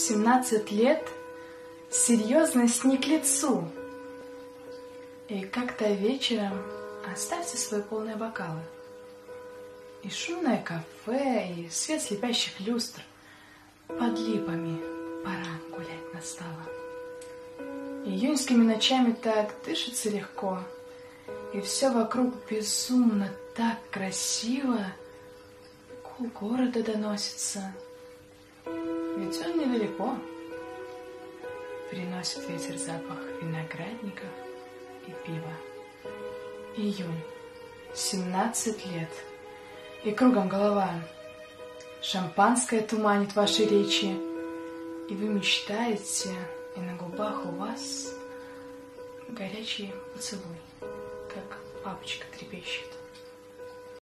17 лет серьезность не к лицу. И как-то вечером оставьте свои полные бокалы. И шумное кафе, и свет слепящих люстр. Под липами пора гулять настало. Июньскими ночами так дышится легко, И все вокруг безумно так красиво, Гул города доносится, недалеко. Приносит ветер запах виноградников и пива. Июнь, семнадцать лет, и кругом голова. Шампанское туманит ваши речи, и вы мечтаете и на губах у вас горячий поцелуй, как папочка трепещет.